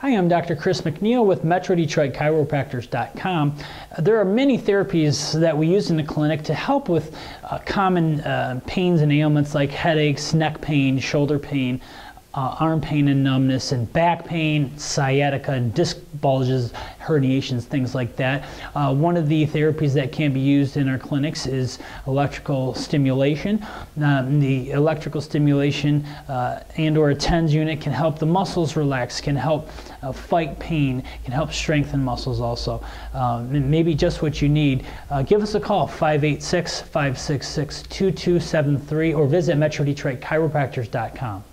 Hi, I'm Dr. Chris McNeil with MetroDetroitChiropractors.com. Uh, there are many therapies that we use in the clinic to help with uh, common uh, pains and ailments like headaches, neck pain, shoulder pain, uh, arm pain and numbness and back pain, sciatica and disc bulges, herniations, things like that. Uh, one of the therapies that can be used in our clinics is electrical stimulation. Um, the electrical stimulation uh, and or a TENS unit can help the muscles relax, can help uh, fight pain, can help strengthen muscles also. Um, maybe just what you need. Uh, give us a call, 586-566-2273 or visit MetroDetroitChiropractors.com.